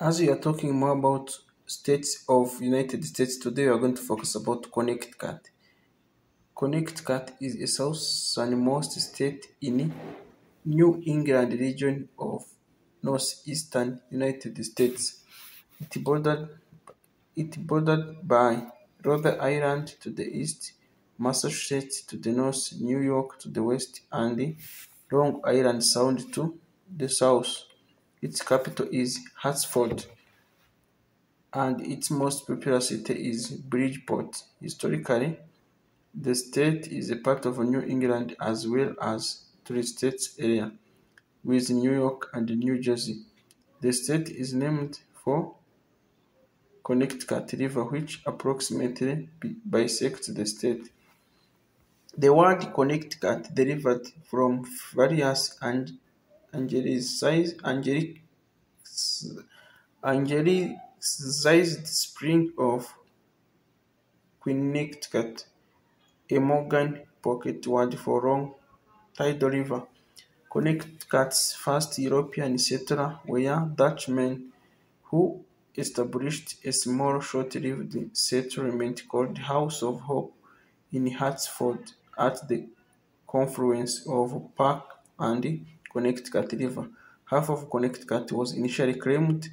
As we are talking more about states of United States today, we are going to focus about Connecticut. Connecticut is a southernmost state in New England region of northeastern United States. It bordered it bordered by Rhode Island to the east, Massachusetts to the north, New York to the west, and Long Island Sound to the south. Its capital is Hartford, and its most populous city is Bridgeport. Historically, the state is a part of New England as well as three states area, with New York and New Jersey. The state is named for Connecticut River, which approximately bisects the state. The word Connecticut derived from various and angelicized, angelic, angelicized spring of Quinnipiac, a Morgan pocket word for wrong tidal river. Connecticut's first European settler were Dutchmen who established a small short-lived settlement called House of Hope in Hartford at the confluence of Park and Connecticut River. Half of Connecticut was initially claimed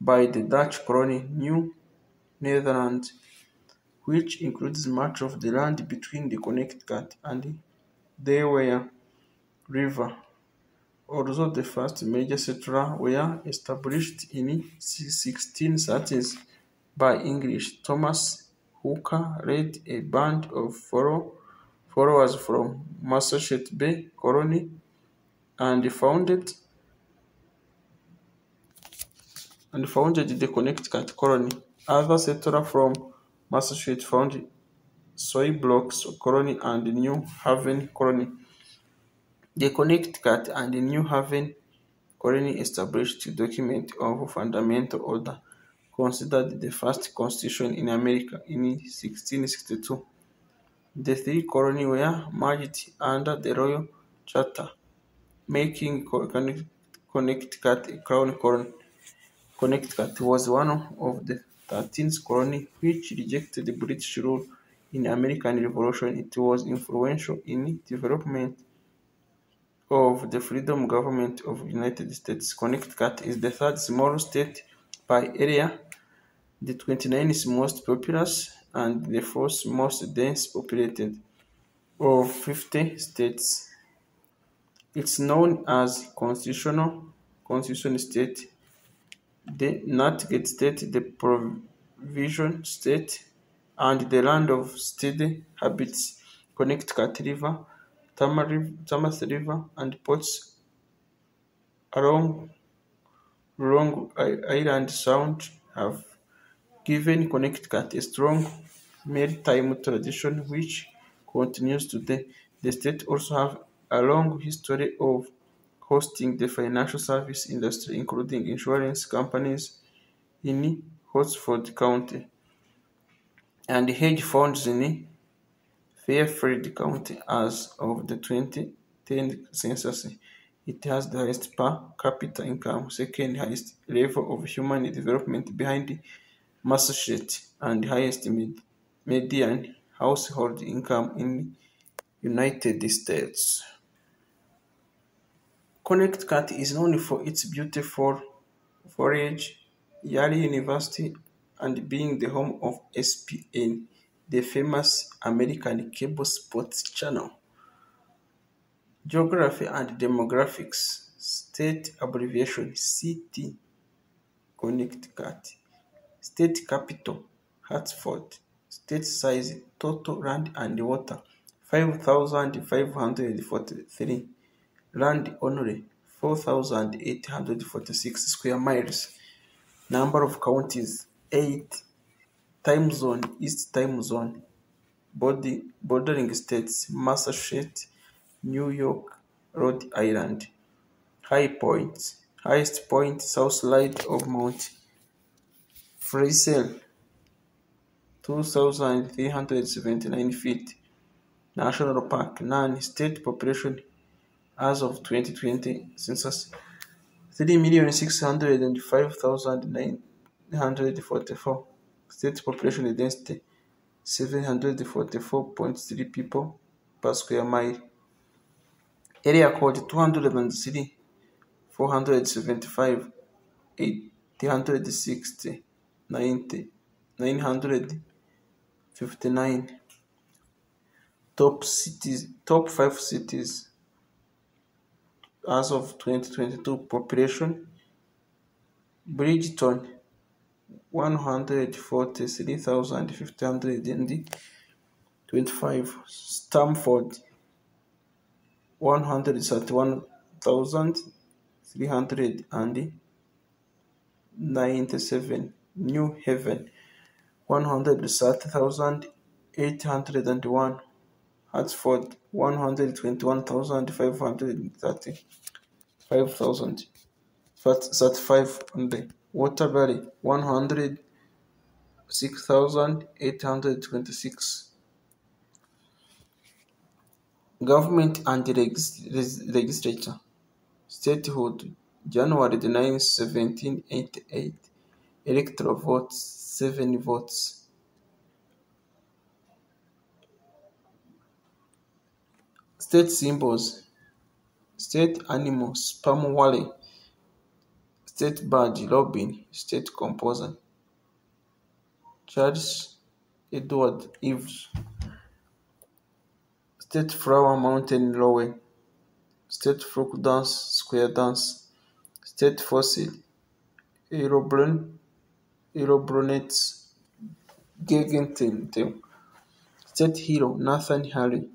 by the Dutch colony New Netherlands, which includes much of the land between the Connecticut and Delaware River. Although the first major settlers were established in 1630s by English, Thomas Hooker led a band of follow, followers from Massachusetts Bay Colony and founded and founded the Connecticut colony. Other settlers from Massachusetts founded Saybrook Colony and New Haven Colony. The Connecticut and the New Haven Colony established a document of fundamental order considered the first constitution in America in 1662. The three colonies were merged under the Royal Charter, making Connecticut crown colony. Connecticut was one of the 13 colonies which rejected British rule in the American Revolution. It was influential in the development of the Freedom Government of the United States. Connecticut is the third smallest state by area, the 29th most populous, and the fourth most dense populated of 50 states. It's known as constitutional constitution state, the Nutmeg state, the provision state, and the land of steady habits. Connecticut River, Thames River, and ports along Long Island Sound have given Connecticut a strong maritime tradition which continues today. The state also has a long history of hosting the financial service industry, including insurance companies in Hartford County and hedge funds in Fairfield County as of the 2010 census. It has the highest per capita income, second highest level of human development behind Massachusetts, and highest med median household income in the United States. Connecticut is known for its beautiful foliage, Yale University, and being the home of ESPN, the famous American cable sports channel. Geography and demographics. State abbreviation CT. Connecticut. State capital Hartford. State size total land and water 5,543. Land only 4,846 square miles. Number of counties 8. Time zone East time zone. Body, bordering states Massachusetts, New York, Rhode Island. High points. Highest point south side of Mount Fraser, 2,379 feet. National Park, none. State population as of 2020 census three million six hundred and five thousand nine hundred forty-four. State population density seven hundred forty-four point three people per square mile. Area code two hundred and three four hundred seventy-five eight hundred sixty ninety nine hundred fifty-nine. Top cities top five cities as of 2022 population Bridgeport 143,525 Stamford 131,397 New Haven 130,801 Hartford 121,530 5,000 35 on the Waterbury 106,826 Government and Res- Legislature Statehood January the 9th 1788 Electoral votes 7 votes State symbols State animal Sperm whale State bird Robin State composer Charles Edward Ives State flower Mountain Lowe State folk dance Square dance State fossil Aerobrun Aerobronet Gegenteil State hero Nathan Harry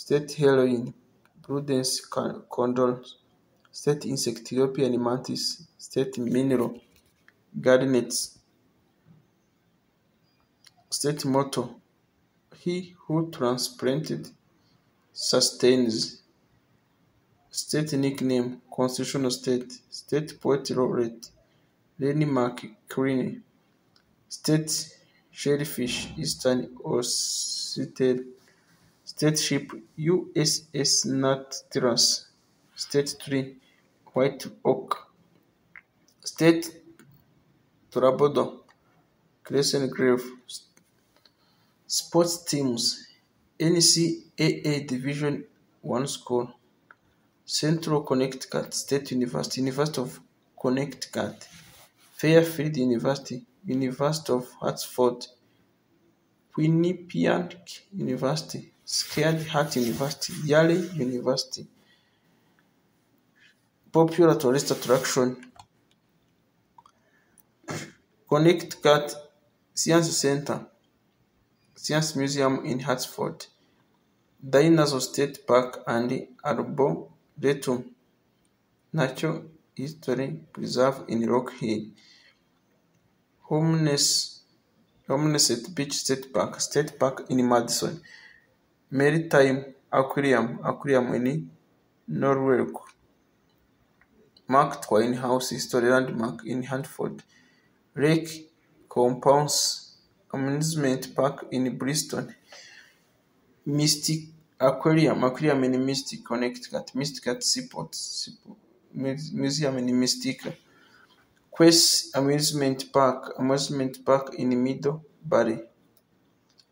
State heroine Prudence Con- Condor State insect European mantis State mineral Garnet State motto He who transplanted sustains State nickname Constitutional State State Poet Laureate Lenny McCreary State Shellfish Eastern State Ship USS Nautilus State Tree White Oak State Troubadour Crescent Grave Sports teams NCAA Division 1 School Central Connecticut State University University of Connecticut Fairfield University University of Hartford Quinnipiac University Scared Heart University Yale University. Popular tourist attraction. Connecticut Science Center. Science Museum in Hartford. Dinosaur State Park and Arboretum. Natural History Preserve in Rock Hill. Homeless Homeless Beach State Park State Park in Madison. Maritime Aquarium Aquarium in Norwalk. Mark Twain House History Landmark in Hartford. Lake Compounds Amusement Park in Bristol. Mystic Aquarium Aquarium in Mystic Connecticut. Mystic Seaport Museum in Mystic. Quest Amusement Park Amusement Park in Middlebury.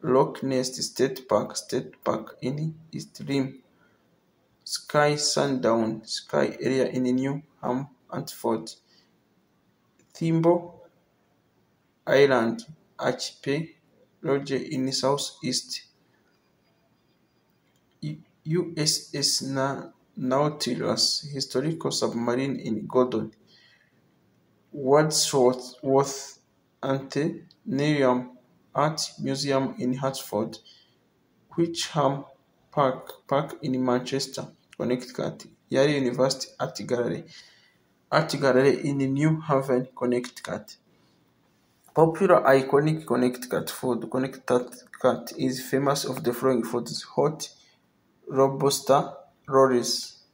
Loch Ness State Park State Park in East Rim Sky Sundown Sky Area in New Hampshire Thimble Island Archipelago in the Southeast USS Nautilus Historical Submarine in Gordon Wadsworth Antenarium Art Museum in Hartford Wickham Park Park in Manchester, Connecticut Yale University Art Gallery Art Gallery in New Haven, Connecticut Popular iconic Connecticut food. Connecticut is famous of the following foods: hot lobster rolls,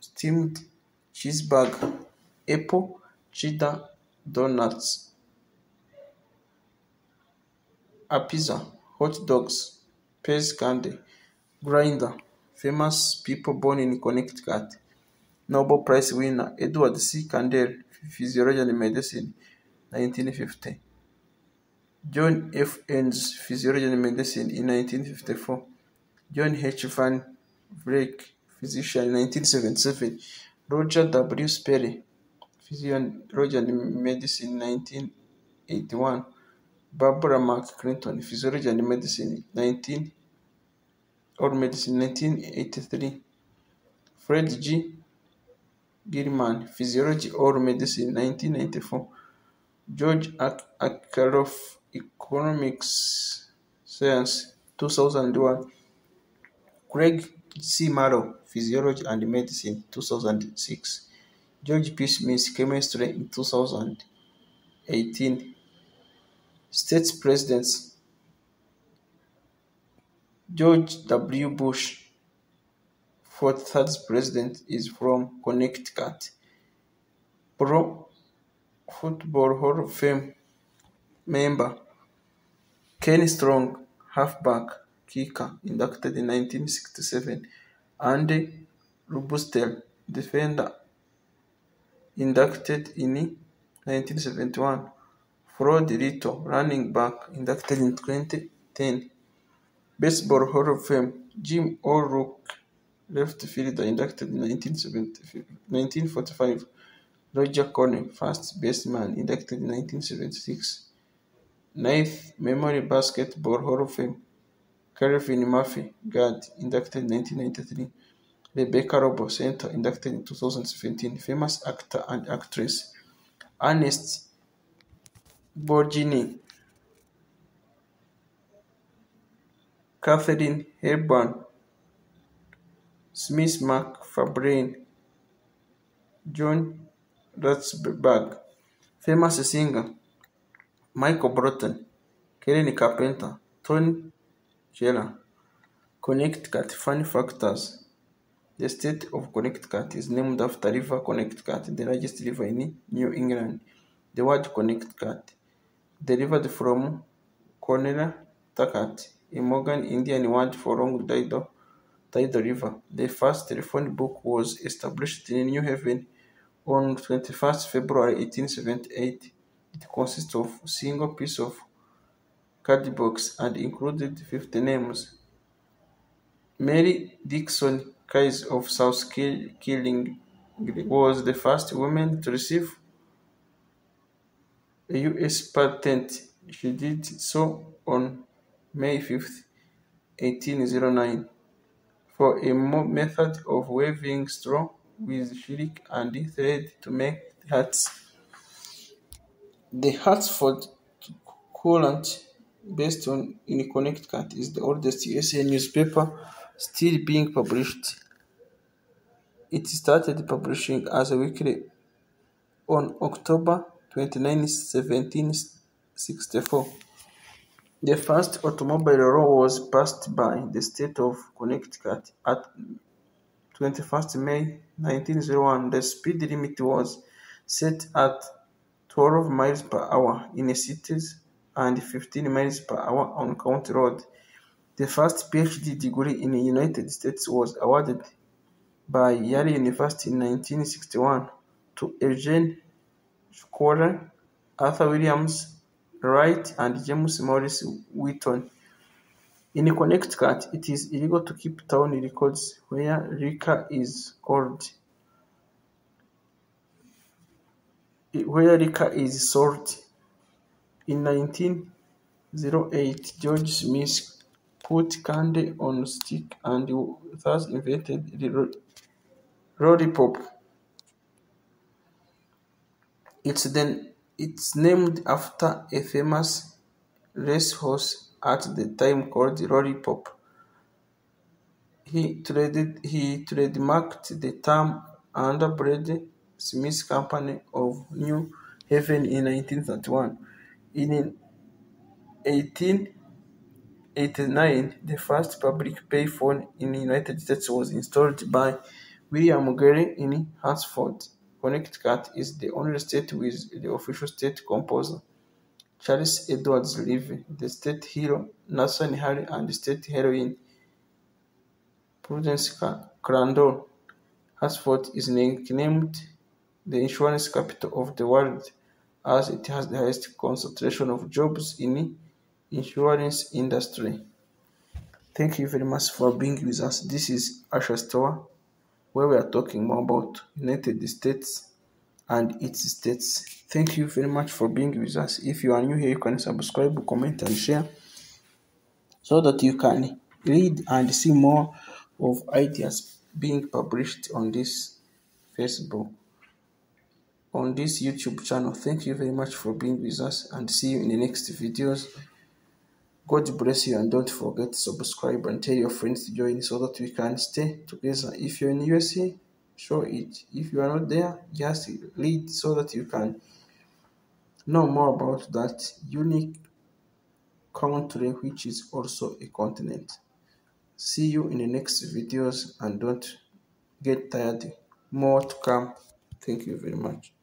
steamed cheeseburger, apple cider donuts, a pizza, hot dogs, peas candy, grinder. Famous people born in Connecticut: Nobel Prize winner Edward C. Kendall, Physiology and Medicine, 1950. John F. Enns, Physiology and Medicine, in 1954. John H. Van Vleck, Physician, 1977. Roger W. Sperry, Physiology and Medicine, 1981. Barbara McClintock, Physiology and Medicine, 19 or Medicine, 1983. Fred G. Gilman, Physiology or Medicine, 1994. George Akerlof, Economics Science, 2001. Craig C. Marrow, Physiology and Medicine, 2006. George P. Smith, Chemistry, in 2018. States Presidents George W. Bush, 43rd President, is from Connecticut. Pro Football Hall of Fame member Ken Strong, halfback kicker, inducted in 1967. Andy Robustel, defender, inducted in 1971. Floyd Little, running back, inducted in 2010. Baseball Hall of Fame Jim O'Rourke, left fielder, inducted in 1945. Roger Connor, first baseman, inducted in 1976. Naismith Memorial Basketball Hall of Fame Calvin Murphy, guard, inducted in 1993. Rebecca Robo, center, inducted in 2017. Famous actor and actress Ernest Borgnine, catherine Hepburn, Smith McFarlane, John Ratzenberg, famous singer Michael Broughton, Karen Carpenter, Tony Jenner. Connecticut Fun Factors The state of Connecticut is named after River Connecticut, the largest river in New England. The word Connecticut derived from Connecticut, a Mohegan Indian word for long tidal, tidal river. The first telephone book was established in New Haven on 21st February 1878. It consists of a single piece of cardbox and included 50 names. Mary Dixon Keyes of South Killing was the first woman to receive a U.S. patent. She did so on May 5, 1809, for a method of weaving straw with silk and thread to make hats. The Hartford Courant, based on in Connecticut, is the oldest USA newspaper still being published. It started publishing as a weekly on October 29, 1764. The first automobile law was passed by the state of Connecticut at 21st May 1901. The speed limit was set at 12 miles per hour in cities and 15 miles per hour on county roads. The first PhD degree in the United States was awarded by Yale University in 1961 to Eugene Schuyler, Arthur Williams Wright, and James Morris Wheaton. In Connecticut, it is illegal to keep town records where liquor is sold. Where liquor is sold. In 1908, George Smith put candy on stick and thus invented the lollipop. It's then it's named after a famous racehorse at the time called Lollipop. He traded he trademarked the term under Brady Smith Company of New Haven in 1931. In 1889, the first public payphone in the United States was installed by William Gray in Hartford. Connecticut is the only state with the official state composer, Charles Edwards Levy, the state hero, Nathan Harry, and the state heroine, Prudence Crandall, Hartford is nicknamed the insurance capital of the world as it has the highest concentration of jobs in the insurance industry. Thank you very much for being with us. This is Asha Store, where we are talking more about United States and its states. Thank you very much for being with us. If you are new here, you can subscribe, comment, and share so that you can read and see more of ideas being published on this Facebook, on this YouTube channel. Thank you very much for being with us and see you in the next videos. God bless you and don't forget to subscribe and tell your friends to join so that we can stay together. If you're in USA, show it. If you are not there, just read so that you can know more about that unique country which is also a continent. See you in the next videos and don't get tired. More to come. Thank you very much.